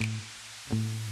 Mm-hmm.